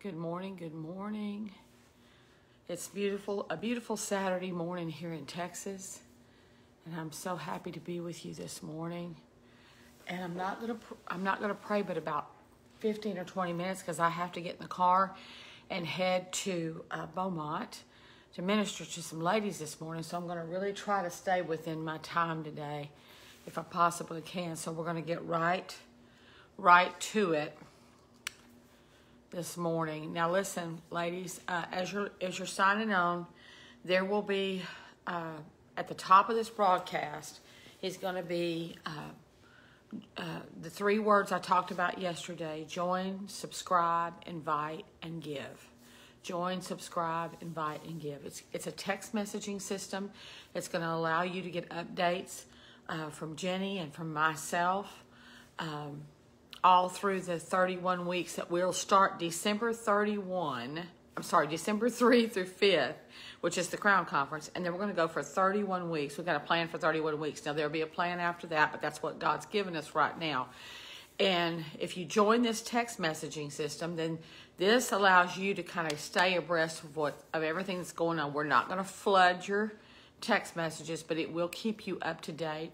Good morning, good morning. It's beautiful, a beautiful Saturday morning here in Texas, and I'm so happy to be with you this morning. And I'm not going to I'm not gonna pray, but about 15 or 20 minutes because I have to get in the car and head to uh, Beaumont to minister to some ladies this morning. So I'm gonna really try to stay within my time today, if I possibly can. So we're gonna get right, right to it this morning. Now, listen, ladies, uh, as you're as you're signing on, there will be uh, at the top of this broadcast is going to be uh, uh, the three words I talked about yesterday: join, subscribe, invite, and give. Join, subscribe, invite, and give. It's it's a text messaging system. It's going to allow you to get updates uh, from Jenny and from myself. Um, all through the 31 weeks that we'll start December 31. I'm sorry, December 3 through 5th, which is the Crown Conference, and then we're going to go for 31 weeks. We've got a plan for 31 weeks. Now, there'll be a plan after that, but that's what God's given us right now. And if you join this text messaging system, then this allows you to kind of stay abreast of what of everything that's going on. We're not going to flood your text messages, but it will keep you up to date.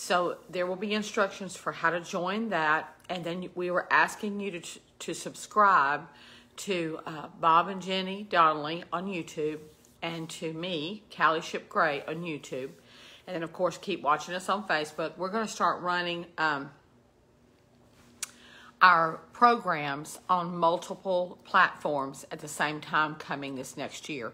So there will be instructions for how to join that and then we were asking you to, to subscribe to uh, Bob and Jenny Donnelly on YouTube and to me, Callie Shipp Gray, on YouTube. And then, of course, keep watching us on Facebook. We're going to start running um, our programs on multiple platforms at the same time coming this next year.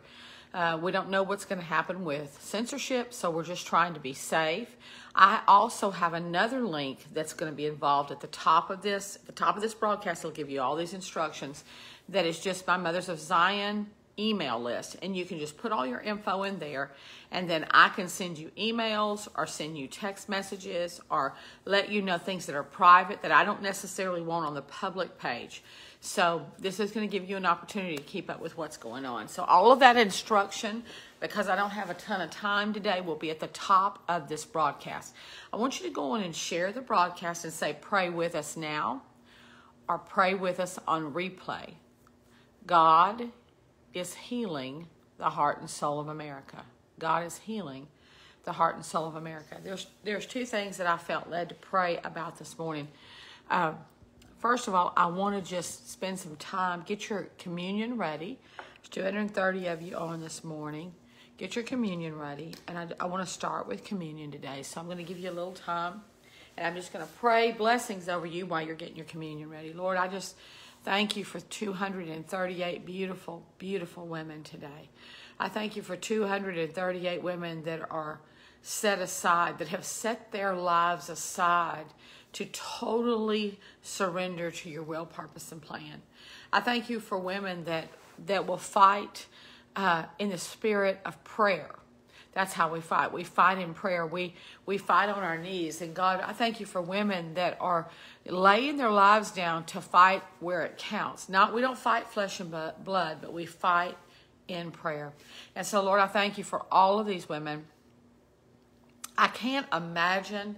Uh, we don't know what's going to happen with censorship, so we're just trying to be safe. I also have another link that's going to be involved at the top of this. At the top of this broadcast, it'll give you all these instructions. That is just my Mothers of Zion email list, and you can just put all your info in there, and then I can send you emails or send you text messages or let you know things that are private that I don't necessarily want on the public page. So this is going to give you an opportunity to keep up with what's going on. So all of that instruction, because I don't have a ton of time today, will be at the top of this broadcast. I want you to go on and share the broadcast and say, pray with us now or pray with us on replay. God is healing the heart and soul of America. God is healing the heart and soul of America. There's there's two things that I felt led to pray about this morning. Uh, First of all, I want to just spend some time, get your communion ready. There's 230 of you on this morning. Get your communion ready. And I, I want to start with communion today. So I'm going to give you a little time. And I'm just going to pray blessings over you while you're getting your communion ready. Lord, I just thank you for 238 beautiful, beautiful women today. I thank you for 238 women that are set aside, that have set their lives aside to totally surrender to your will, purpose, and plan. I thank you for women that that will fight uh, in the spirit of prayer. That's how we fight. We fight in prayer. We we fight on our knees. And God, I thank you for women that are laying their lives down to fight where it counts. Not we don't fight flesh and blood, but we fight in prayer. And so, Lord, I thank you for all of these women. I can't imagine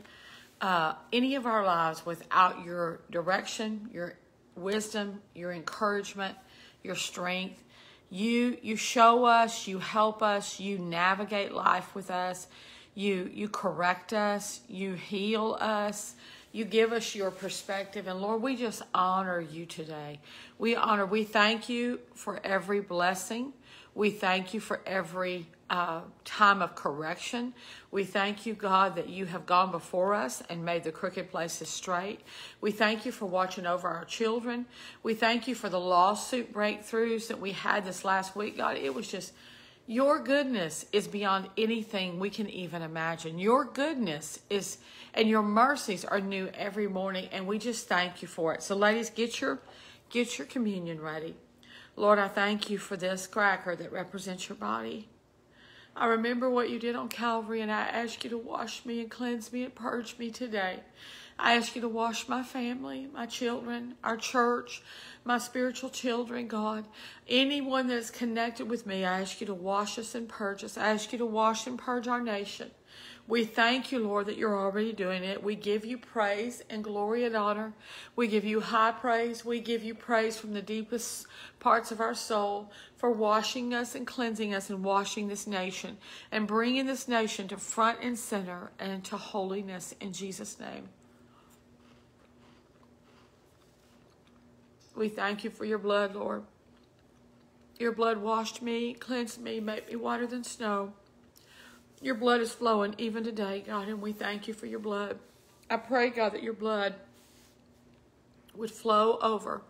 uh, any of our lives without your direction, your wisdom, your encouragement, your strength. You you show us, you help us, you navigate life with us, you you correct us, you heal us, you give us your perspective. And Lord, we just honor you today. We honor, we thank you for every blessing. We thank you for every uh, time of correction. We thank you, God, that you have gone before us and made the crooked places straight. We thank you for watching over our children. We thank you for the lawsuit breakthroughs that we had this last week, God. It was just, your goodness is beyond anything we can even imagine. Your goodness is, and your mercies are new every morning, and we just thank you for it. So, ladies, get your, get your communion ready. Lord, I thank you for this cracker that represents your body. I remember what you did on Calvary, and I ask you to wash me and cleanse me and purge me today. I ask you to wash my family, my children, our church, my spiritual children, God. Anyone that's connected with me, I ask you to wash us and purge us. I ask you to wash and purge our nation. We thank you, Lord, that you're already doing it. We give you praise and glory and honor. We give you high praise. We give you praise from the deepest parts of our soul for washing us and cleansing us and washing this nation and bringing this nation to front and center and to holiness in Jesus' name. We thank you for your blood, Lord. Your blood washed me, cleansed me, made me whiter than snow. Your blood is flowing even today, God, and we thank you for your blood. I pray, God, that your blood would flow over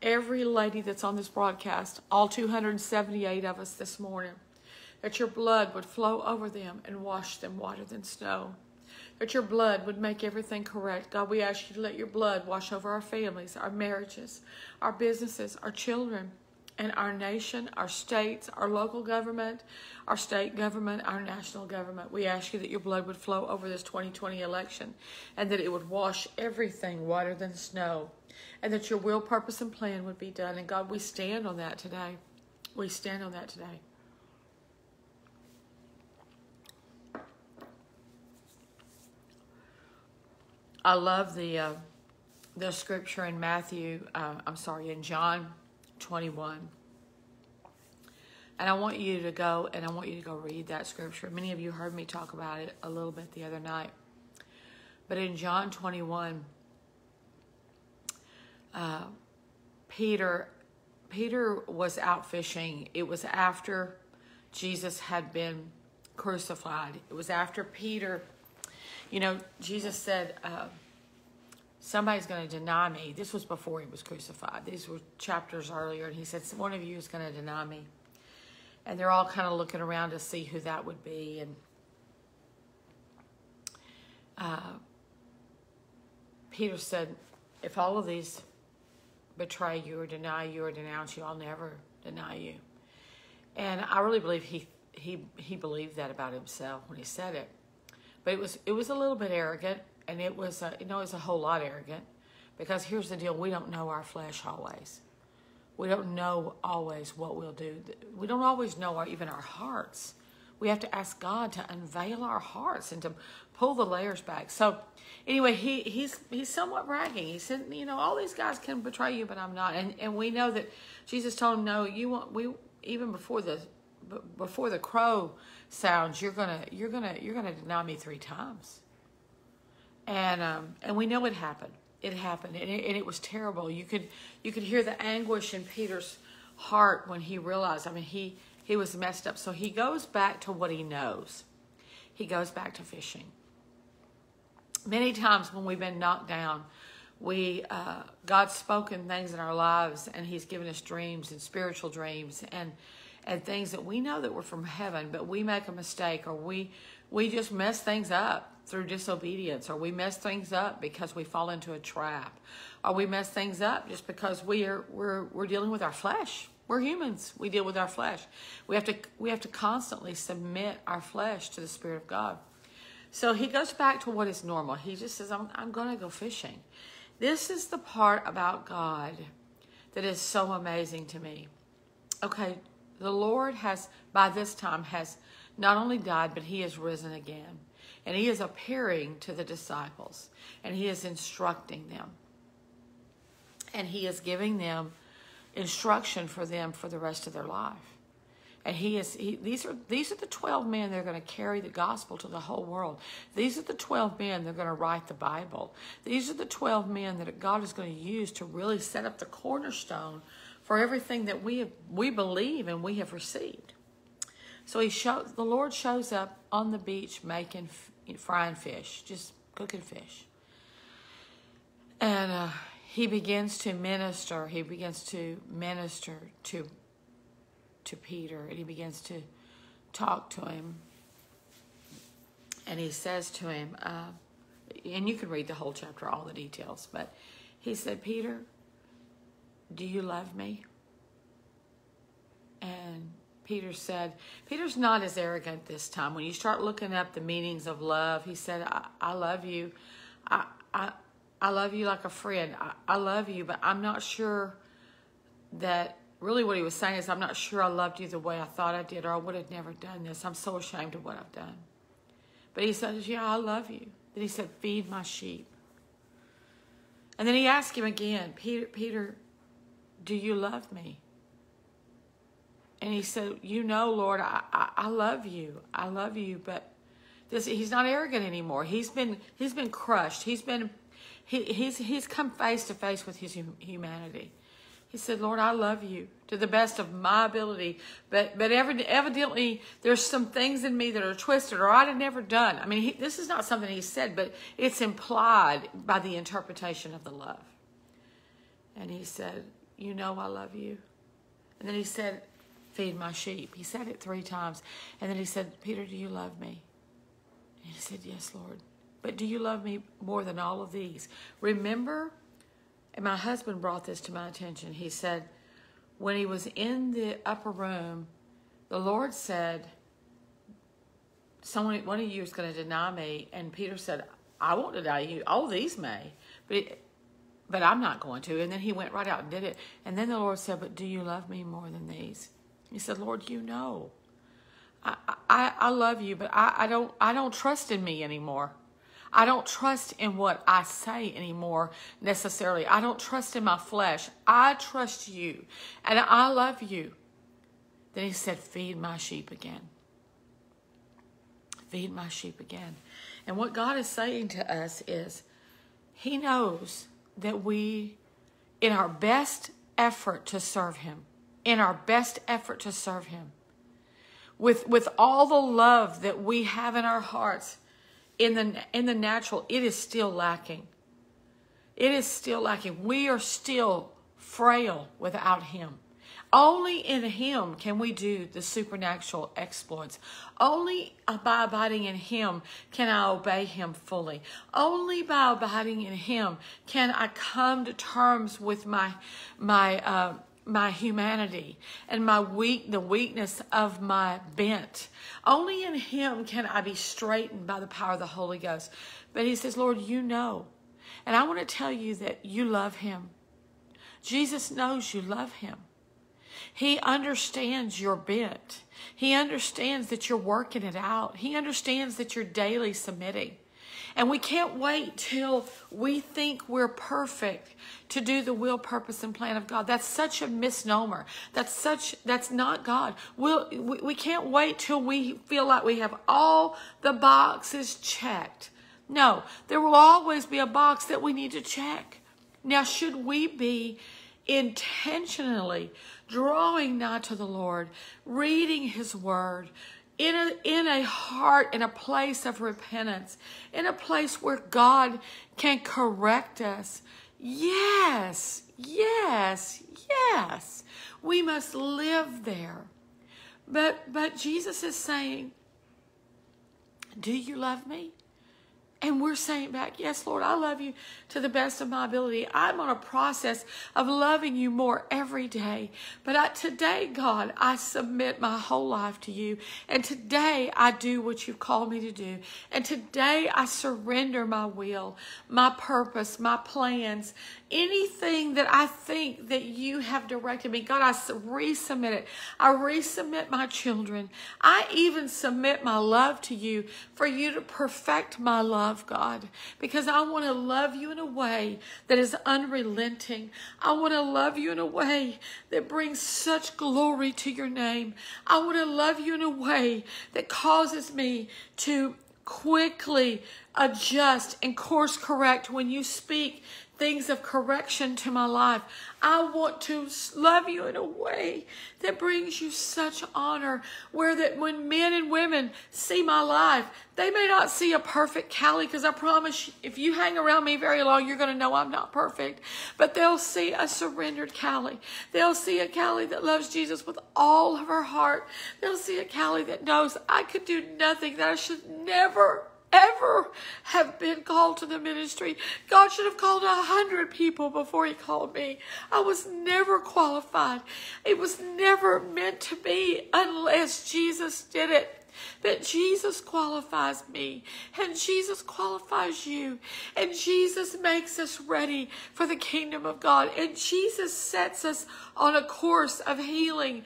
every lady that's on this broadcast, all 278 of us this morning, that your blood would flow over them and wash them whiter than snow that your blood would make everything correct. God, we ask you to let your blood wash over our families, our marriages, our businesses, our children, and our nation, our states, our local government, our state government, our national government. We ask you that your blood would flow over this 2020 election and that it would wash everything whiter than snow and that your will, purpose, and plan would be done. And God, we stand on that today. We stand on that today. I love the uh, the scripture in Matthew. Uh, I'm sorry, in John 21. And I want you to go and I want you to go read that scripture. Many of you heard me talk about it a little bit the other night. But in John 21, uh, Peter Peter was out fishing. It was after Jesus had been crucified. It was after Peter you know, Jesus said, uh, somebody's going to deny me. This was before he was crucified. These were chapters earlier. And he said, one of you is going to deny me. And they're all kind of looking around to see who that would be. And uh, Peter said, if all of these betray you or deny you or denounce you, I'll never deny you. And I really believe he, he, he believed that about himself when he said it. But it was it was a little bit arrogant, and it was uh, you know it was a whole lot arrogant, because here's the deal: we don't know our flesh always. We don't know always what we'll do. We don't always know our, even our hearts. We have to ask God to unveil our hearts and to pull the layers back. So, anyway, he he's he's somewhat bragging. He said, you know, all these guys can betray you, but I'm not. And and we know that Jesus told him, no, you want we even before the before the crow sounds, you're gonna you're gonna you're gonna deny me three times. And um, and we know it happened. It happened, and it, and it was terrible. You could you could hear the anguish in Peter's heart when he realized. I mean, he he was messed up. So he goes back to what he knows. He goes back to fishing. Many times when we've been knocked down, we uh, God's spoken things in our lives, and He's given us dreams and spiritual dreams, and and things that we know that we're from heaven, but we make a mistake or we we just mess things up through disobedience or we mess things up because we fall into a trap or we mess things up just because we are we're we're dealing with our flesh. We're humans. We deal with our flesh. We have to we have to constantly submit our flesh to the spirit of God. So he goes back to what is normal. He just says, I'm, I'm going to go fishing. This is the part about God that is so amazing to me. Okay, the Lord has, by this time, has not only died, but he has risen again. And he is appearing to the disciples and he is instructing them. And he is giving them instruction for them for the rest of their life. And he is he, these are these are the 12 men that are going to carry the gospel to the whole world. These are the 12 men that are going to write the Bible. These are the 12 men that God is going to use to really set up the cornerstone for everything that we have, we believe and we have received. So he shows the Lord shows up on the beach making frying fish, just cooking fish. And uh, he begins to minister. He begins to minister to to Peter, and he begins to talk to him. And he says to him, uh, and you can read the whole chapter, all the details, but he said, Peter, do you love me? And Peter said, Peter's not as arrogant this time. When you start looking up the meanings of love, he said, I, I love you. I, I, I love you like a friend. I, I love you, but I'm not sure that really what he was saying is, I'm not sure I loved you the way I thought I did, or I would have never done this. I'm so ashamed of what I've done. But he says, Yeah, I love you. Then he said, Feed my sheep. And then he asked him again, Peter, Peter, do you love me? And he said, You know, Lord, I, I, I love you. I love you. But this, he's not arrogant anymore. He's been he's been crushed. He's been he, he's he's come face to face with his humanity. He said, Lord, I love you to the best of my ability. But but evidently there's some things in me that are twisted or I'd have never done. I mean, he, this is not something he said, but it's implied by the interpretation of the love. And he said, You know I love you. And then he said, Feed my sheep. He said it three times. And then he said, Peter, do you love me? And he said, Yes, Lord. But do you love me more than all of these? Remember and my husband brought this to my attention. He said, when he was in the upper room, the Lord said, someone, one of you is going to deny me. And Peter said, I won't deny you. All these may, but, it, but I'm not going to. And then he went right out and did it. And then the Lord said, but do you love me more than these? He said, Lord, you know. I, I, I love you, but I, I don't I don't trust in me anymore. I don't trust in what I say anymore necessarily. I don't trust in my flesh. I trust you and I love you. Then he said, Feed my sheep again. Feed my sheep again. And what God is saying to us is, He knows that we, in our best effort to serve Him, in our best effort to serve Him, with, with all the love that we have in our hearts, in the in the natural it is still lacking. It is still lacking. We are still frail without him. Only in him can we do the supernatural exploits. Only by abiding in him can i obey him fully. Only by abiding in him can i come to terms with my my uh, my humanity and my weak the weakness of my bent. Only in him can i be straightened by the power of the holy ghost. But he says lord you know. And i want to tell you that you love him. Jesus knows you love him. He understands your bent. He understands that you're working it out. He understands that you're daily submitting and we can't wait till we think we're perfect to do the will, purpose, and plan of God. That's such a misnomer. That's such, that's not God. We'll, we, we can't wait till we feel like we have all the boxes checked. No, there will always be a box that we need to check. Now, should we be intentionally drawing nigh to the Lord, reading His Word, in a, in a heart, in a place of repentance, in a place where God can correct us. Yes, yes, yes. We must live there. But, but Jesus is saying, do you love me? And we're saying back, Yes, Lord, I love you to the best of my ability. I'm on a process of loving you more every day. But I, today, God, I submit my whole life to you. And today, I do what you've called me to do. And today, I surrender my will, my purpose, my plans, anything that I think that you have directed me. God, I resubmit it. I resubmit my children. I even submit my love to you for you to perfect my love, God, because I want to love you in a way that is unrelenting. I want to love you in a way that brings such glory to your name. I want to love you in a way that causes me to quickly adjust and course correct when you speak things of correction to my life. I want to love you in a way that brings you such honor, where that when men and women see my life, they may not see a perfect Callie, because I promise if you hang around me very long, you're going to know I'm not perfect. But they'll see a surrendered Callie. They'll see a Callie that loves Jesus with all of her heart. They'll see a Callie that knows I could do nothing, that I should never ever have been called to the ministry. God should have called a hundred people before he called me. I was never qualified. It was never meant to be unless Jesus did it. But Jesus qualifies me, and Jesus qualifies you, and Jesus makes us ready for the kingdom of God, and Jesus sets us on a course of healing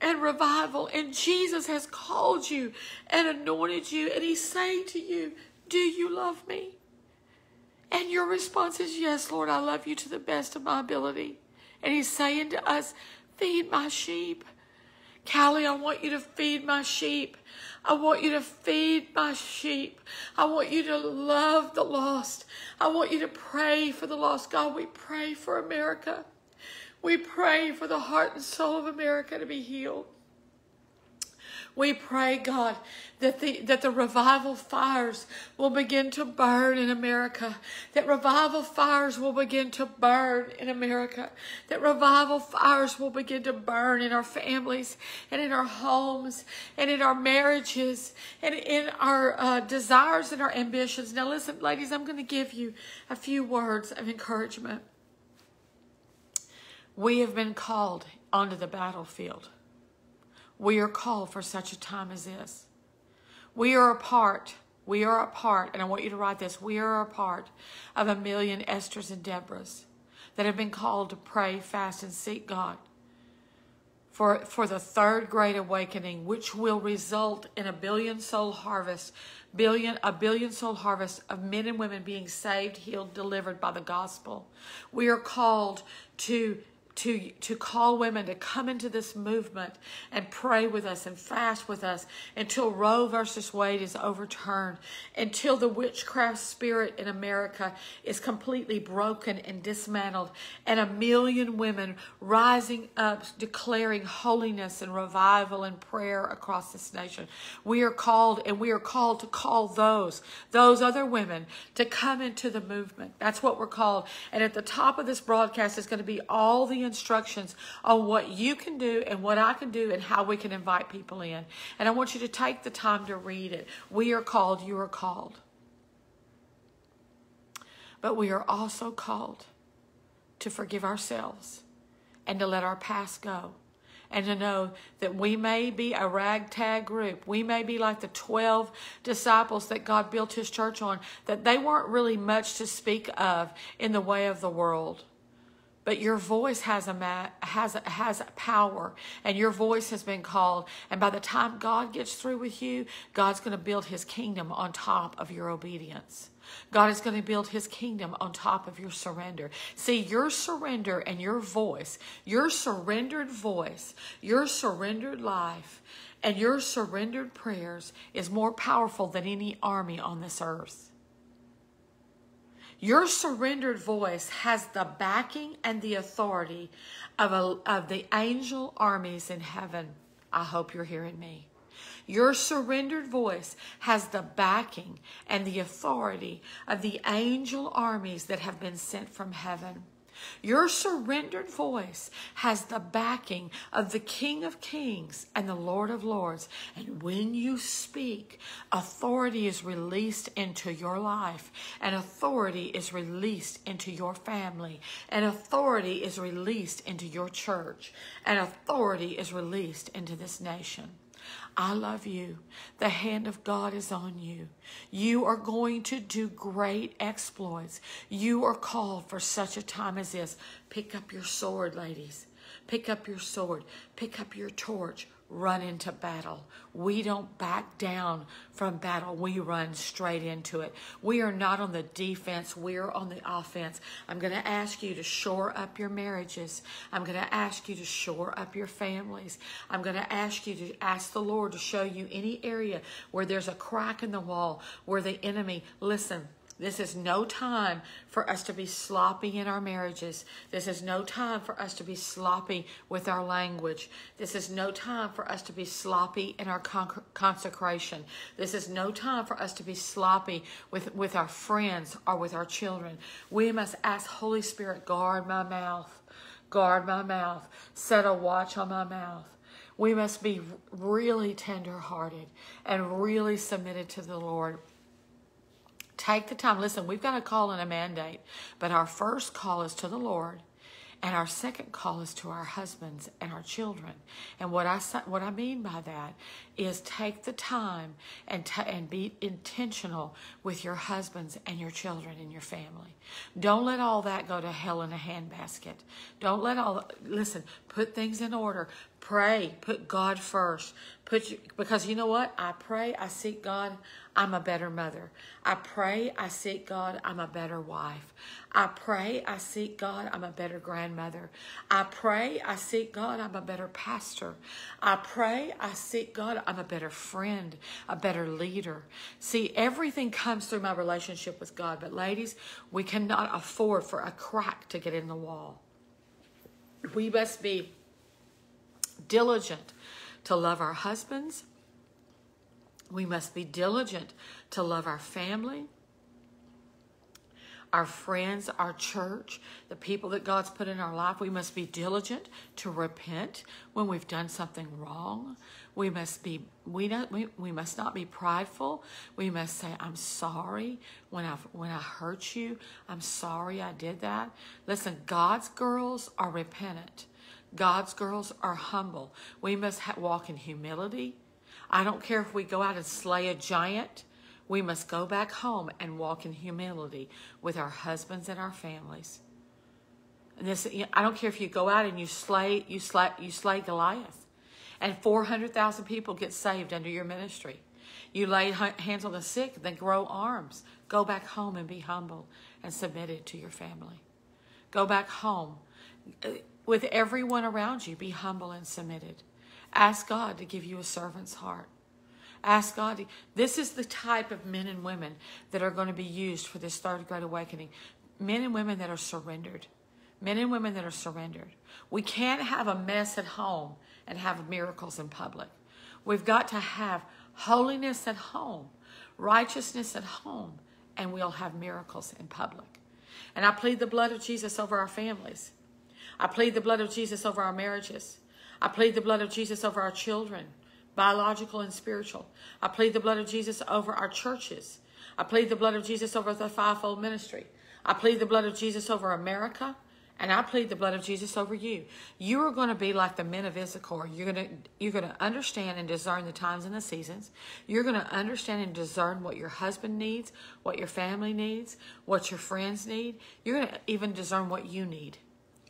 and revival. And Jesus has called you and anointed you. And he's saying to you, Do you love me? And your response is, Yes, Lord, I love you to the best of my ability. And he's saying to us, Feed my sheep. Callie, I want you to feed my sheep. I want you to feed my sheep. I want you to love the lost. I want you to pray for the lost. God, we pray for America. We pray for the heart and soul of America to be healed. We pray, God, that the, that the revival fires will begin to burn in America. That revival fires will begin to burn in America. That revival fires will begin to burn in our families and in our homes and in our marriages and in our uh, desires and our ambitions. Now, listen, ladies, I'm going to give you a few words of encouragement. We have been called onto the battlefield. We are called for such a time as this. We are a part, we are a part, and I want you to write this we are a part of a million Esthers and Deborahs that have been called to pray, fast, and seek God for, for the third great awakening, which will result in a billion soul harvest, billion, a billion soul harvest of men and women being saved, healed, delivered by the gospel. We are called to to, to call women to come into this movement and pray with us and fast with us until Roe versus Wade is overturned, until the witchcraft spirit in America is completely broken and dismantled, and a million women rising up declaring holiness and revival and prayer across this nation. We are called, and we are called to call those, those other women to come into the movement. That's what we're called. And at the top of this broadcast is going to be all the instructions on what you can do and what I can do and how we can invite people in. And I want you to take the time to read it. We are called, you are called. But we are also called to forgive ourselves and to let our past go and to know that we may be a ragtag group. We may be like the 12 disciples that God built his church on, that they weren't really much to speak of in the way of the world but your voice has a ma- has has power and your voice has been called and by the time God gets through with you God's going to build his kingdom on top of your obedience God is going to build his kingdom on top of your surrender. See, your surrender and your voice, your surrendered voice, your surrendered life, and your surrendered prayers is more powerful than any army on this earth. Your surrendered voice has the backing and the authority of, a, of the angel armies in heaven. I hope you're hearing me. Your surrendered voice has the backing and the authority of the angel armies that have been sent from heaven. Your surrendered voice has the backing of the King of Kings and the Lord of Lords. And when you speak, authority is released into your life, and authority is released into your family, and authority is released into your church, and authority is released into this nation. I love you. The hand of God is on you. You are going to do great exploits. You are called for such a time as this. Pick up your sword, ladies. Pick up your sword. Pick up your torch run into battle. We don't back down from battle. We run straight into it. We are not on the defense. We're on the offense. I'm going to ask you to shore up your marriages. I'm going to ask you to shore up your families. I'm going to ask you to ask the Lord to show you any area where there's a crack in the wall, where the enemy, listen, this is no time for us to be sloppy in our marriages. This is no time for us to be sloppy with our language. This is no time for us to be sloppy in our con- consecration. This is no time for us to be sloppy with, with our friends or with our children. We must ask Holy Spirit, guard my mouth, guard my mouth, set a watch on my mouth. We must be really tender hearted and really submitted to the Lord. Take the time. Listen, we've got a call and a mandate, but our first call is to the Lord. And our second call is to our husbands and our children. And what I what I mean by that is take the time and and be intentional with your husbands and your children and your family. Don't let all that go to hell in a handbasket. Don't let all listen. Put things in order Pray. Put God first. Put because you know what? I pray. I seek God. I'm a better mother. I pray. I seek God. I'm a better wife. I pray. I seek God. I'm a better grandmother. I pray. I seek God. I'm a better pastor. I pray. I seek God. I'm a better friend, a better leader. See, everything comes through my relationship with God. But ladies, we cannot afford for a crack to get in the wall. We must be diligent to love our husbands. We must be diligent to love our family, our friends, our church, the people that God's put in our life. We must be diligent to repent when we've done something wrong. We must be we don't we, we must not be prideful. We must say, I'm sorry when I when I hurt you. I'm sorry I did that. Listen, God's girls are repentant. God's girls are humble. We must walk in humility. I don't care if we go out and slay a giant. We must go back home and walk in humility with our husbands and our families. And this, I don't care if you go out and you slay, you slay, you slay Goliath, and four hundred thousand people get saved under your ministry. You lay hands on the sick, then grow arms. Go back home and be humble and submitted to your family. Go back home with everyone around you, be humble and submitted. Ask God to give you a servant's heart. Ask God. To, this is the type of men and women that are going to be used for this third great awakening. Men and women that are surrendered. Men and women that are surrendered. We can't have a mess at home and have miracles in public. We've got to have holiness at home, righteousness at home, and we'll have miracles in public. And I plead the blood of Jesus over our families. I plead the blood of Jesus over our marriages. I plead the blood of Jesus over our children, biological and spiritual. I plead the blood of Jesus over our churches. I plead the blood of Jesus over the fivefold ministry. I plead the blood of Jesus over America. And I plead the blood of Jesus over you. You are going to be like the men of Issachar. You're going to you're going to understand and discern the times and the seasons. You're going to understand and discern what your husband needs, what your family needs, what your friends need. You're going to even discern what you need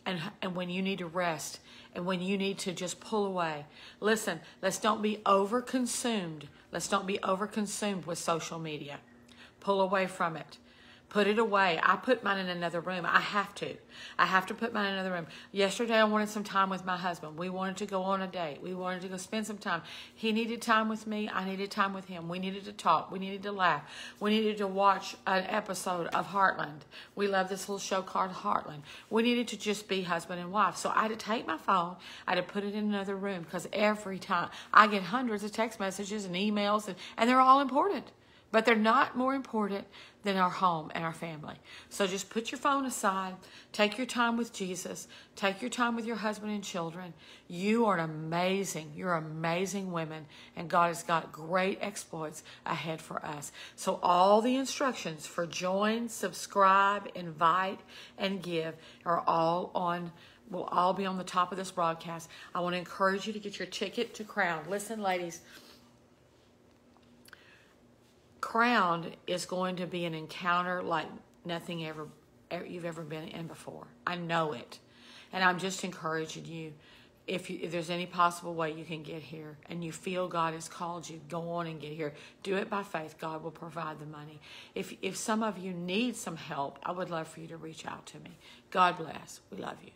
and, and when you need to rest and when you need to just pull away. Listen, let's don't be over consumed. Let's don't be over consumed with social media. Pull away from it. Put it away. I put mine in another room. I have to. I have to put mine in another room. Yesterday, I wanted some time with my husband. We wanted to go on a date. We wanted to go spend some time. He needed time with me. I needed time with him. We needed to talk. We needed to laugh. We needed to watch an episode of Heartland. We love this little show called Heartland. We needed to just be husband and wife. So I had to take my phone. I had to put it in another room because every time I get hundreds of text messages and emails, and, and they're all important. But they're not more important than our home and our family. So just put your phone aside, take your time with Jesus, take your time with your husband and children. You are amazing. You're amazing women, and God has got great exploits ahead for us. So all the instructions for join, subscribe, invite, and give are all on will all be on the top of this broadcast. I want to encourage you to get your ticket to Crown. Listen, ladies, crown is going to be an encounter like nothing ever, ever you've ever been in before. I know it. And I'm just encouraging you if, you, if, there's any possible way you can get here and you feel God has called you, go on and get here. Do it by faith. God will provide the money. If, if some of you need some help, I would love for you to reach out to me. God bless. We love you.